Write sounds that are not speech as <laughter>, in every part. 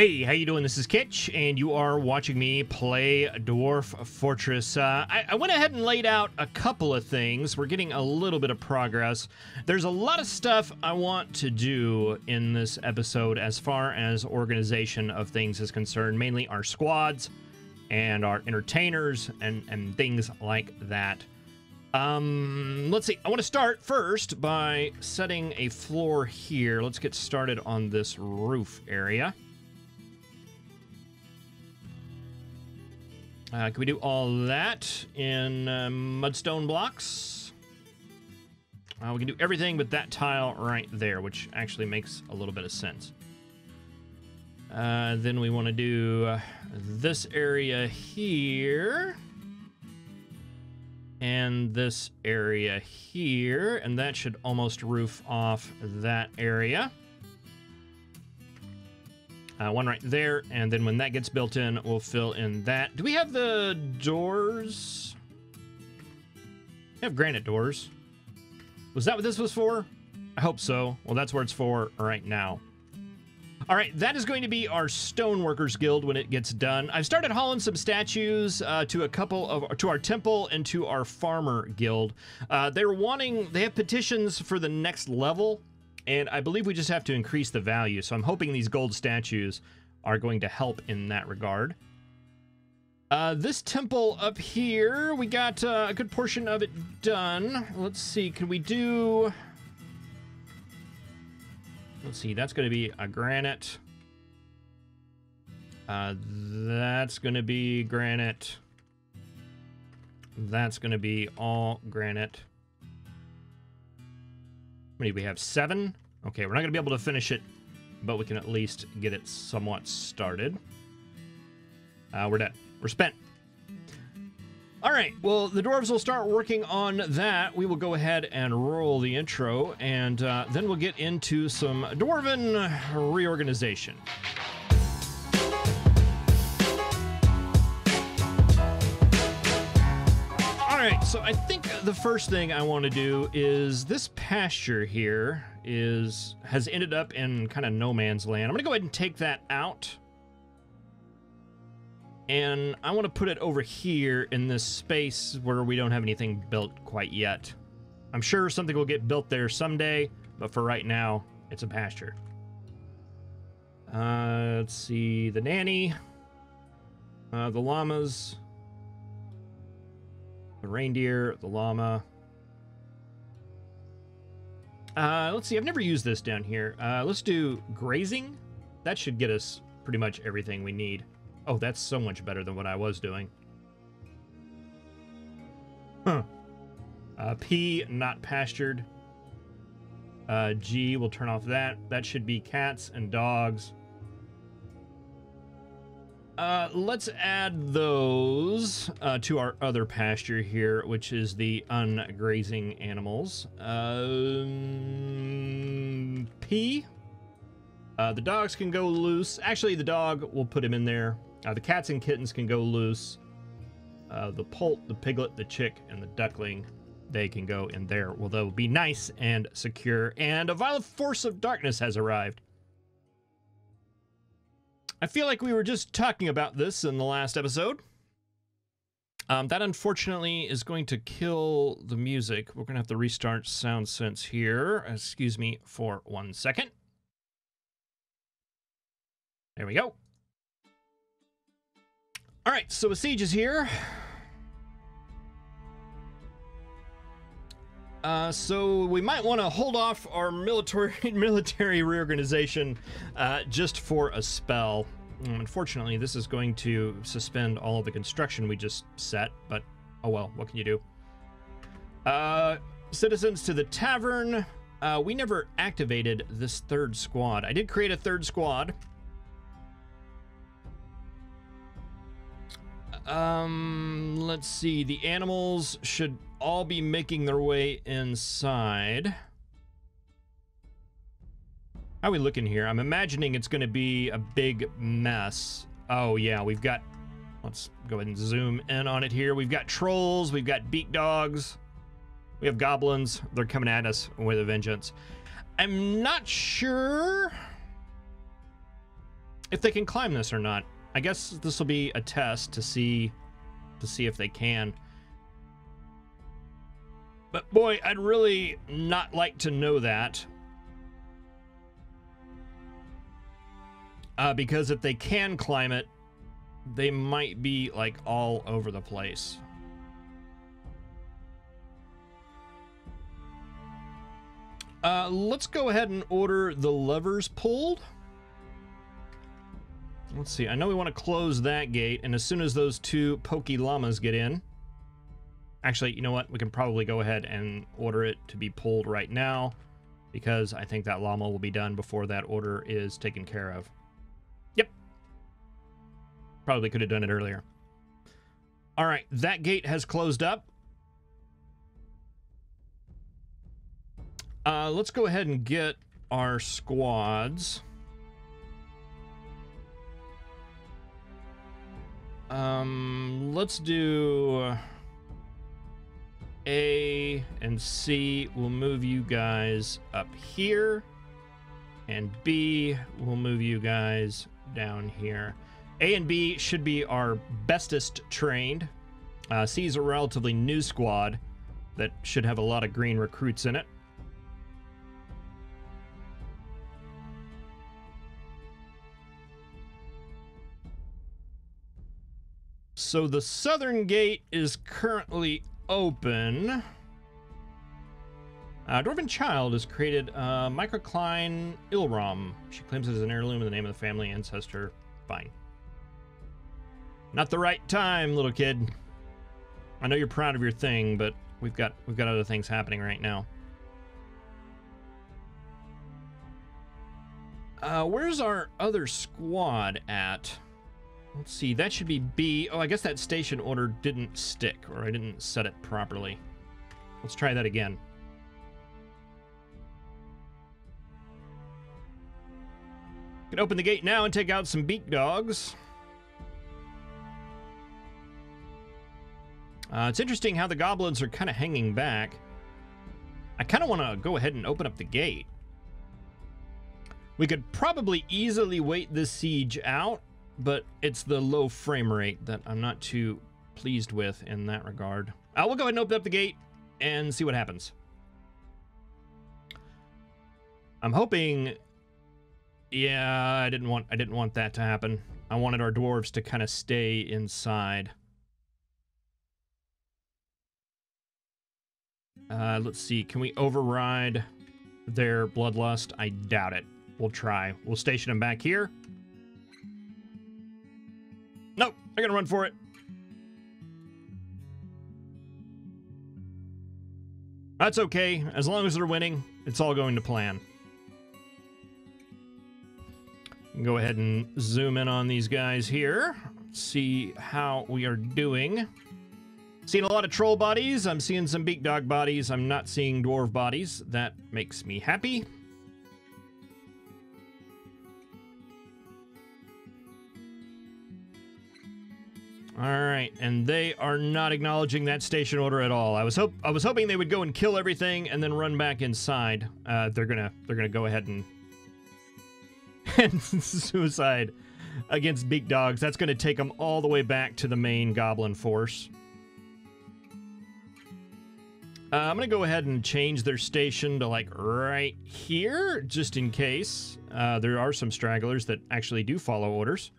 Hey, how you doing? This is Kitch, and you are watching me play Dwarf Fortress. Uh, I, I, went ahead and laid out a couple of things. We're getting a little bit of progress. There's a lot of stuff I want to do in this episode as far as organization of things is concerned, mainly our squads and our entertainers and, and things like that. Um, let's see. I want to start first by setting a floor here. Let's get started on this roof area. Uh, can we do all that in uh, mudstone blocks? Uh, we can do everything but that tile right there, which actually makes a little bit of sense. Uh, then we want to do uh, this area here. And this area here. And that should almost roof off that area. Uh, one right there, and then when that gets built in, we'll fill in that. Do we have the doors? We have granite doors. Was that what this was for? I hope so. Well, that's where it's for right now. All right, that is going to be our Stoneworkers Guild when it gets done. I've started hauling some statues uh, to a couple of to our temple and to our farmer guild. Uh, they're wanting they have petitions for the next level and I believe we just have to increase the value. So I'm hoping these gold statues are going to help in that regard. Uh, this temple up here, we got uh, a good portion of it done. Let's see, can we do... Let's see, that's going to be a granite. Uh, that's going to be granite. That's going to be all granite do we have? Seven? Okay, we're not going to be able to finish it, but we can at least get it somewhat started. Uh, we're done. We're spent. All right, well, the dwarves will start working on that. We will go ahead and roll the intro, and uh, then we'll get into some dwarven reorganization. Right, so I think the first thing I want to do is this pasture here is has ended up in kind of no man's land. I'm to go ahead and take that out. And I want to put it over here in this space where we don't have anything built quite yet. I'm sure something will get built there someday, but for right now, it's a pasture. Uh, let's see, the nanny, uh, the llamas, the reindeer, the llama. Uh, let's see, I've never used this down here. Uh, let's do grazing. That should get us pretty much everything we need. Oh, that's so much better than what I was doing. Huh. Uh, P, not pastured. Uh, G, we'll turn off that. That should be cats and dogs. Uh, let's add those uh, to our other pasture here, which is the ungrazing animals. Um, P. Uh, the dogs can go loose. Actually, the dog, we'll put him in there. Uh, the cats and kittens can go loose. Uh, the poult, the piglet, the chick, and the duckling, they can go in there. Well, they'll be nice and secure. And a violent force of darkness has arrived. I feel like we were just talking about this in the last episode. Um, that unfortunately is going to kill the music. We're going to have to restart Sound Sense here. Excuse me for one second. There we go. All right, so a siege is here. Uh, so we might want to hold off our military <laughs> military reorganization uh, just for a spell. Um, unfortunately, this is going to suspend all of the construction we just set, but oh well, what can you do? Uh, citizens to the tavern. Uh, we never activated this third squad. I did create a third squad. Um, let's see. The animals should all be making their way inside. How are we looking here? I'm imagining it's going to be a big mess. Oh, yeah, we've got... Let's go ahead and zoom in on it here. We've got trolls. We've got beak dogs. We have goblins. They're coming at us with a vengeance. I'm not sure if they can climb this or not. I guess this will be a test to see to see if they can. But boy, I'd really not like to know that. Uh, because if they can climb it, they might be like all over the place. Uh, let's go ahead and order the levers pulled. Let's see. I know we want to close that gate, and as soon as those two pokey llamas get in, actually, you know what? We can probably go ahead and order it to be pulled right now, because I think that llama will be done before that order is taken care of. Yep. Probably could have done it earlier. All right, that gate has closed up. Uh, let's go ahead and get our squads. Um, let's do A and C. We'll move you guys up here. And B, we'll move you guys down here. A and B should be our bestest trained. Uh, C is a relatively new squad that should have a lot of green recruits in it. So the southern gate is currently open. Uh, Dwarven Child has created uh, Microcline Ilram. She claims it as an heirloom in the name of the family ancestor. Fine. Not the right time, little kid. I know you're proud of your thing, but we've got we've got other things happening right now. Uh, where's our other squad at? Let's see, that should be B. Oh, I guess that station order didn't stick, or I didn't set it properly. Let's try that again. Can open the gate now and take out some beak dogs. Uh, it's interesting how the goblins are kind of hanging back. I kind of want to go ahead and open up the gate. We could probably easily wait this siege out but it's the low frame rate that I'm not too pleased with in that regard. I will go ahead and open up the gate and see what happens. I'm hoping yeah, I didn't want I didn't want that to happen. I wanted our dwarves to kind of stay inside. Uh, let's see. Can we override their bloodlust? I doubt it. We'll try. We'll station them back here. Nope, I gotta run for it. That's okay. As long as they're winning, it's all going to plan. Go ahead and zoom in on these guys here. See how we are doing. Seeing a lot of troll bodies. I'm seeing some beak dog bodies. I'm not seeing dwarf bodies. That makes me happy. All right, and they are not acknowledging that station order at all. I was hope I was hoping they would go and kill everything and then run back inside. Uh, they're gonna they're gonna go ahead and <laughs> and suicide against beak dogs. That's gonna take them all the way back to the main goblin force. Uh, I'm gonna go ahead and change their station to like right here, just in case. Uh, there are some stragglers that actually do follow orders.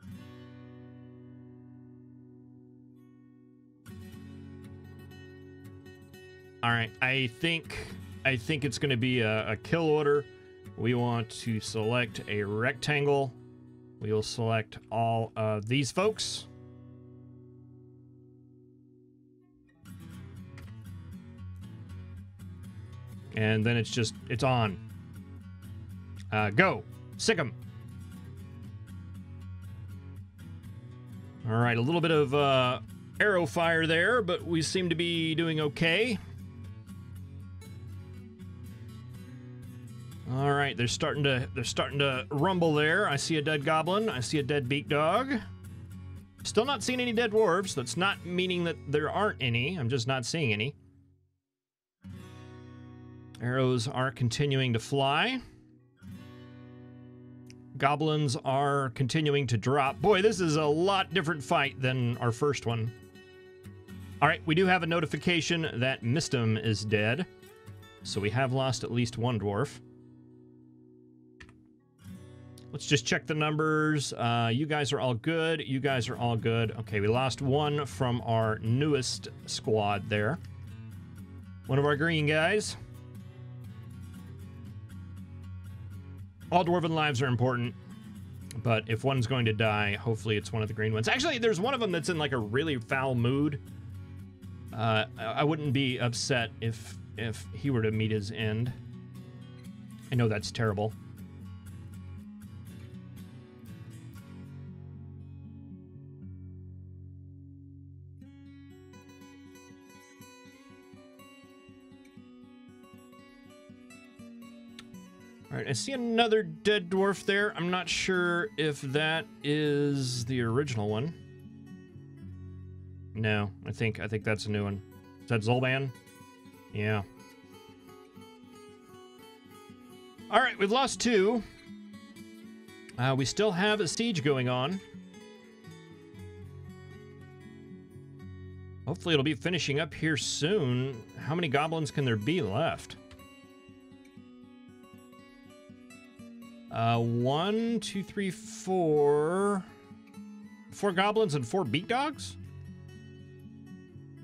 All right, I think I think it's going to be a, a kill order. We want to select a rectangle. We will select all of these folks. And then it's just, it's on. Uh, go. Sick 'em. All right, a little bit of uh, arrow fire there, but we seem to be doing okay. All right, they're starting to they're starting to rumble there. I see a dead goblin. I see a dead beak dog. Still not seeing any dead dwarves. That's not meaning that there aren't any. I'm just not seeing any. Arrows are continuing to fly. Goblins are continuing to drop. Boy, this is a lot different fight than our first one. All right, we do have a notification that Mistum is dead. So we have lost at least one dwarf. Let's just check the numbers. Uh, you guys are all good. You guys are all good. Okay, we lost one from our newest squad there. One of our green guys. All dwarven lives are important, but if one's going to die, hopefully it's one of the green ones. Actually, there's one of them that's in like a really foul mood. Uh, I wouldn't be upset if if he were to meet his end. I know that's terrible. All right, I see another dead dwarf there. I'm not sure if that is the original one. No, I think I think that's a new one. Is that Zolban? Yeah. All right, we've lost two. Uh, we still have a siege going on. Hopefully it'll be finishing up here soon. How many goblins can there be left? Uh, one, two, three, four. Four goblins and four beak dogs?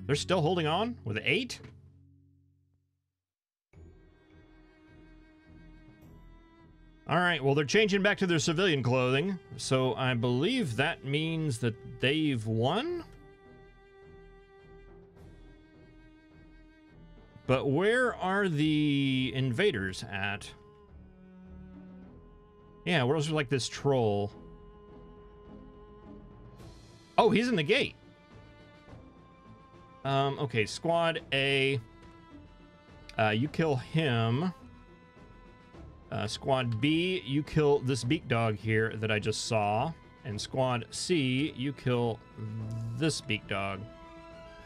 They're still holding on with eight? All right, well, they're changing back to their civilian clothing, so I believe that means that they've won? But where are the invaders at? Yeah, where's like this troll? Oh, he's in the gate. Um, okay, squad A. Uh, you kill him. Uh, squad B, you kill this beak dog here that I just saw. And squad C, you kill this beak dog.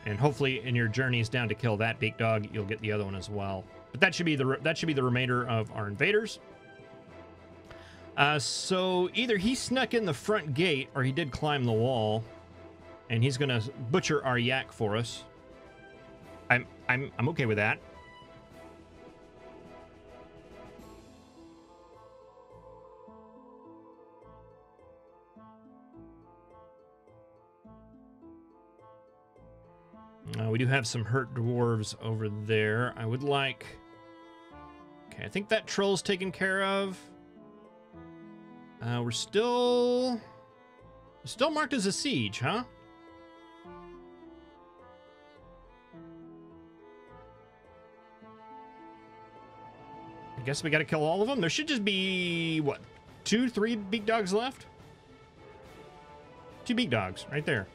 And hopefully in your journeys down to kill that beak dog, you'll get the other one as well. But that should be the that should be the remainder of our invaders. Uh, so either he snuck in the front gate or he did climb the wall, and he's gonna butcher our yak for us. I'm I'm I'm okay with that. Uh, we do have some hurt dwarves over there. I would like... Okay, I think that troll's taken care of. Uh, we're still... Still marked as a siege, huh? I guess we gotta kill all of them. There should just be, what, two, three beak dogs left? Two beak dogs, right there.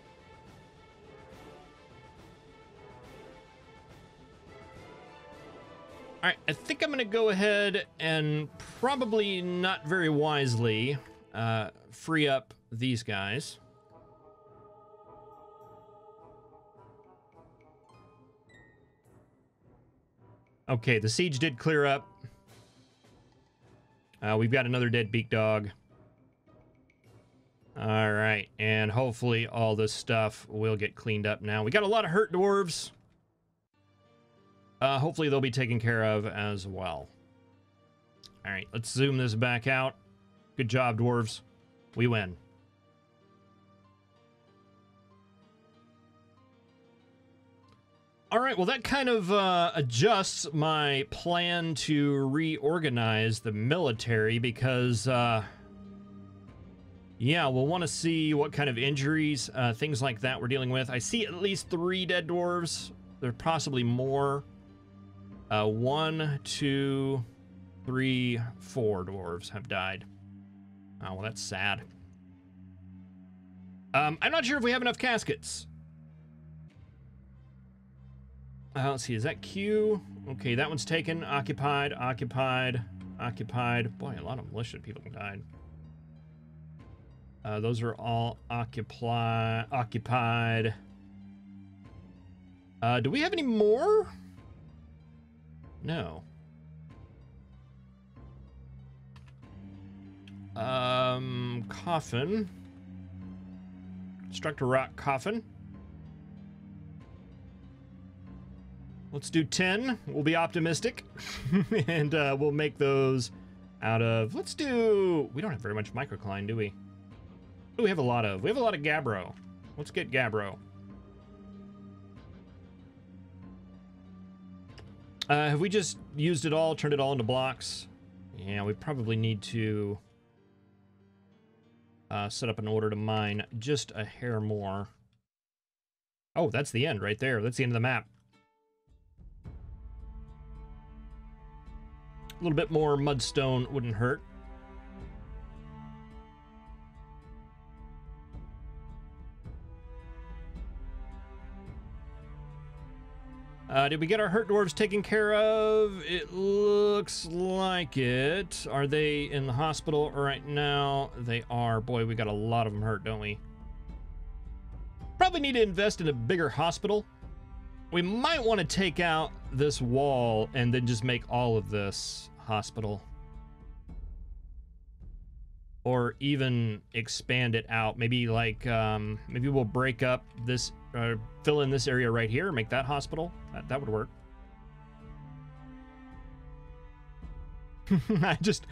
All right, I think I'm to go ahead and probably not very wisely uh, free up these guys. Okay, the siege did clear up. Uh, we've got another dead beak dog. All right, and hopefully all this stuff will get cleaned up now. We got a lot of hurt dwarves. Uh, hopefully they'll be taken care of as well. All right, let's zoom this back out. Good job, dwarves. We win. All right, well, that kind of uh, adjusts my plan to reorganize the military because, uh, yeah, we'll want to see what kind of injuries, uh, things like that we're dealing with. I see at least three dead dwarves. There are possibly more. Uh, one, two, three, four dwarves have died. Oh, well, that's sad. Um, I'm not sure if we have enough caskets. Uh, let's see, is that Q? Okay, that one's taken. Occupied, occupied, occupied. Boy, a lot of militia people died. Uh, those are all occupy, occupied. Uh, do we have any more? No. Um, coffin. Construct a rock coffin. Let's do 10. We'll be optimistic. <laughs> and uh, we'll make those out of. Let's do. We don't have very much microcline, do we? Oh, we have a lot of. We have a lot of Gabbro. Let's get Gabbro. Uh, have we just used it all, turned it all into blocks? Yeah, we probably need to uh, set up an order to mine just a hair more. Oh, that's the end right there. That's the end of the map. A little bit more mudstone wouldn't hurt. Uh, did we get our hurt dwarves taken care of? It looks like it. Are they in the hospital right now? They are. Boy, we got a lot of them hurt, don't we? Probably need to invest in a bigger hospital. We might want to take out this wall and then just make all of this hospital. Or even expand it out. Maybe like, um, maybe we'll break up this uh, fill in this area right here, make that hospital. That, that would work. <laughs> I just,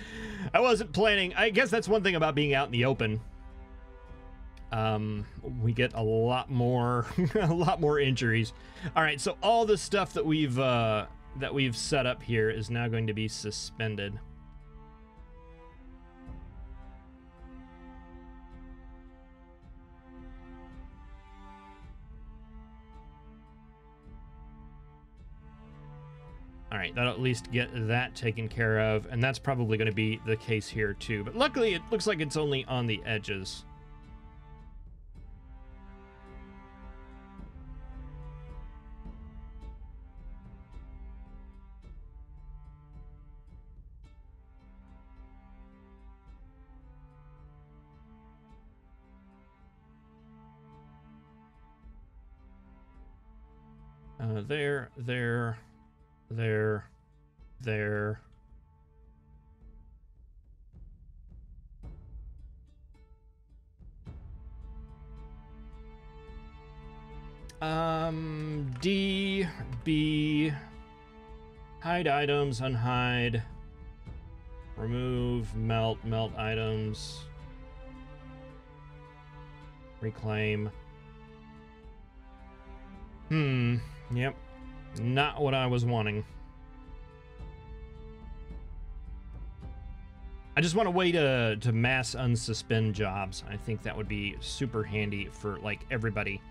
I wasn't planning. I guess that's one thing about being out in the open. Um, we get a lot more, <laughs> a lot more injuries. All right, so all the stuff that we've uh, that we've set up here is now going to be suspended. Right, that'll at least get that taken care of, and that's probably going to be the case here too. But luckily, it looks like it's only on the edges. Hide items, unhide, remove, melt, melt items, reclaim. Hmm, yep. Not what I was wanting. I just want a way to, to mass unsuspend jobs. I think that would be super handy for, like, everybody.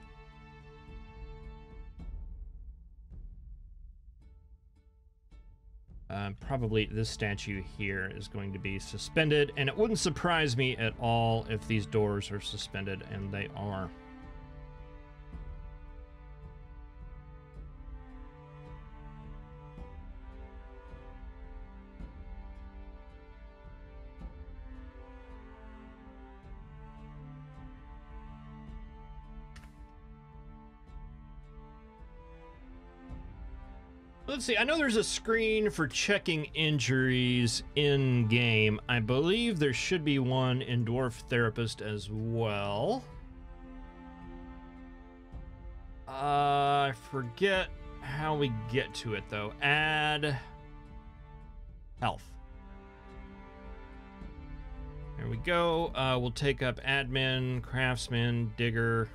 Uh, probably this statue here is going to be suspended, and it wouldn't surprise me at all if these doors are suspended, and they are. Let's see. I know there's a screen for checking injuries in game. I believe there should be one in Dwarf Therapist as well. Uh, I forget how we get to it though. Add health. There we go. Uh, we'll take up admin, craftsman, digger.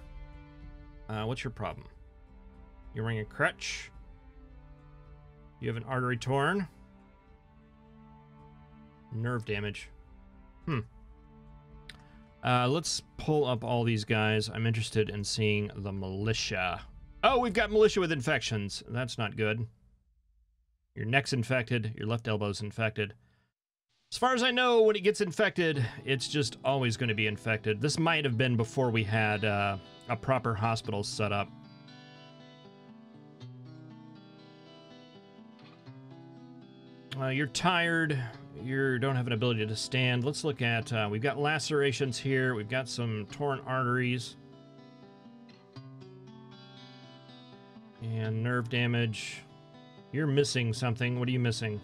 Uh, what's your problem? You're wearing a crutch. You have an artery torn. Nerve damage. Hmm. Uh, let's pull up all these guys. I'm interested in seeing the militia. Oh, we've got militia with infections. That's not good. Your neck's infected. Your left elbow's infected. As far as I know, when it gets infected, it's just always going to be infected. This might have been before we had uh, a proper hospital set up. You're tired. You don't have an ability to stand. Let's look at. Uh, we've got lacerations here. We've got some torn arteries. And nerve damage. You're missing something. What are you missing?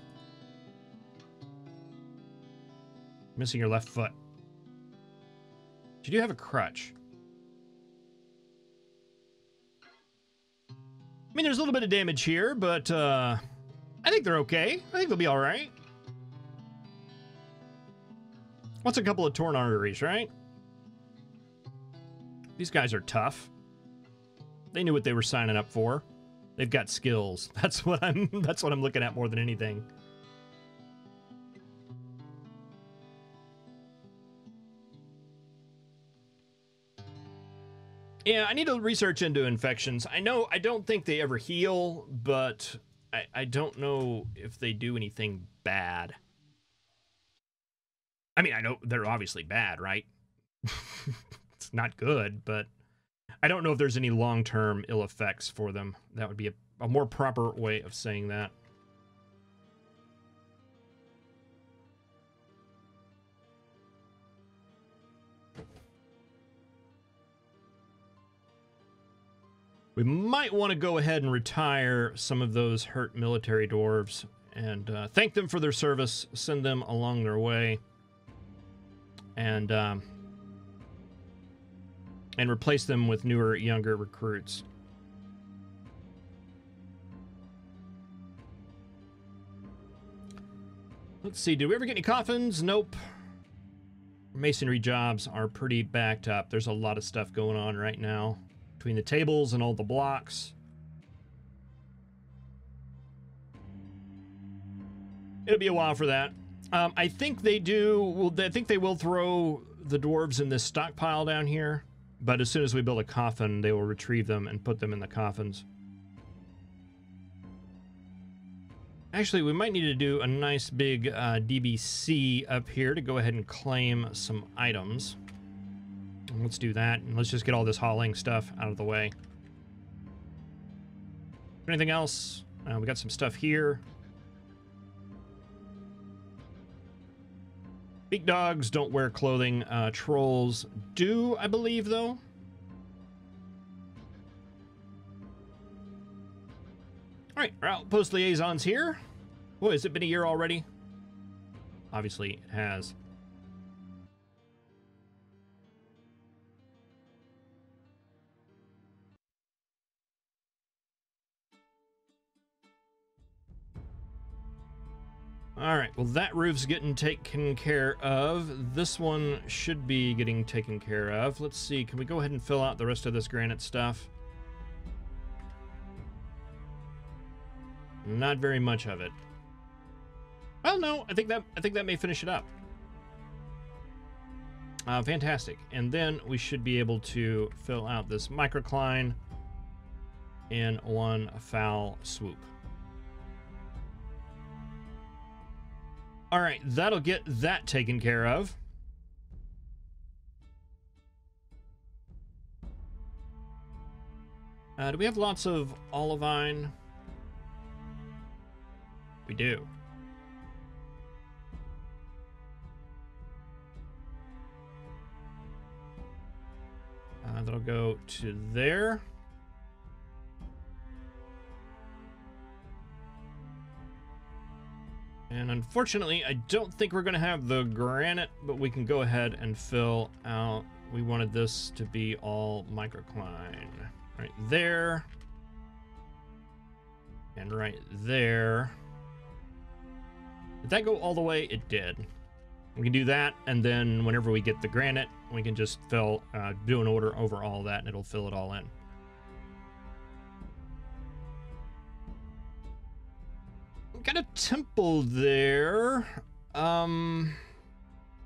Missing your left foot. You have a crutch. I mean, there's a little bit of damage here, but uh, I think they're okay. I think they'll be all right. What's a couple of torn arteries, right? These guys are tough. They knew what they were signing up for. They've got skills. <laughs> That's what I'm that's what I'm looking at more than anything. Yeah, I need to research into infections. I know I don't think they ever heal, but I, I don't know if they do anything bad. I mean, I know they're obviously bad, right? <laughs> it's not good, but I don't know if there's any long term ill effects for them. That would be a, a more proper way of saying that. We might want to go ahead and retire some of those hurt military dwarves and uh, thank them for their service, send them along their way, and um, and replace them with newer, younger recruits. Let's see, did we ever get any coffins? Nope. Masonry jobs are pretty backed up. There's a lot of stuff going on right now between the tables and all the blocks. It'll be a while for that. Um, I think they do. Well, I think they will throw the dwarves in this stockpile down here. But as soon as we build a coffin, they will retrieve them and put them in the coffins. Actually, we might need to do a nice big uh, DBC up here to go ahead and claim some items. Let's do that, and let's just get all this hauling stuff out of the way. Anything else? Uh, we got some stuff here. Beak dogs don't wear clothing. Uh, trolls do, I believe, though. All right, our outpost liaisons here. Boy, has it been a year already? Obviously, it has. All right, well, that roof's getting taken care of. This one should be getting taken care of. Let's see, can we go ahead and fill out the rest of this granite stuff? Not very much of it. Well, no, I think that I think that may finish it up. Uh, fantastic. And then we should be able to fill out this microcline in one foul swoop. All right, that'll get that taken care of. Uh, do we have lots of olivine? We do. Uh, that'll go to there. And unfortunately, I don't think we're to have the granite, but we can go ahead and fill out. We wanted this to be all microcline. Right there. And right there. Did that go all the way? It did. We can do that, and then whenever we get the granite, we can just fill, uh, do an order over all that, and it'll fill it all in. Got a temple there. Um,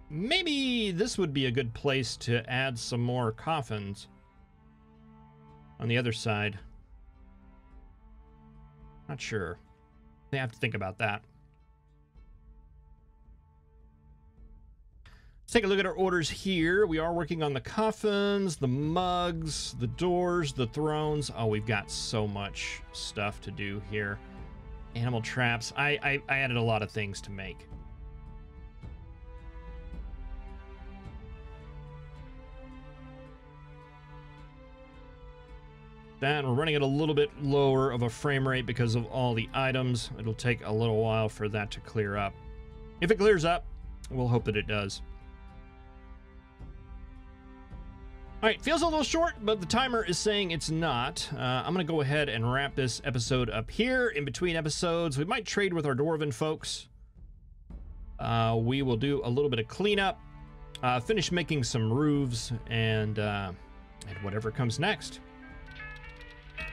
maybe this would be a good place to add some more coffins on the other side. Not sure. They have to think about that. Let's take a look at our orders here. We are working on the coffins, the mugs, the doors, the thrones. Oh, we've got so much stuff to do here. Animal traps. I, I, I added a lot of things to make. That, we're running at a little bit lower of a frame rate because of all the items. It'll take a little while for that to clear up. If it clears up, we'll hope that it does. All right, feels a little short, but the timer is saying it's not. Uh, I'm going to go ahead and wrap this episode up here. In between episodes, we might trade with our Dwarven folks. Uh, we will do a little bit of cleanup, uh, finish making some roofs, and, uh, and whatever comes next.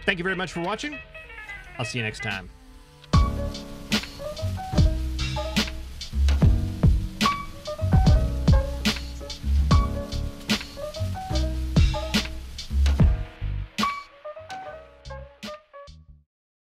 Thank you very much for watching. I'll see you next time.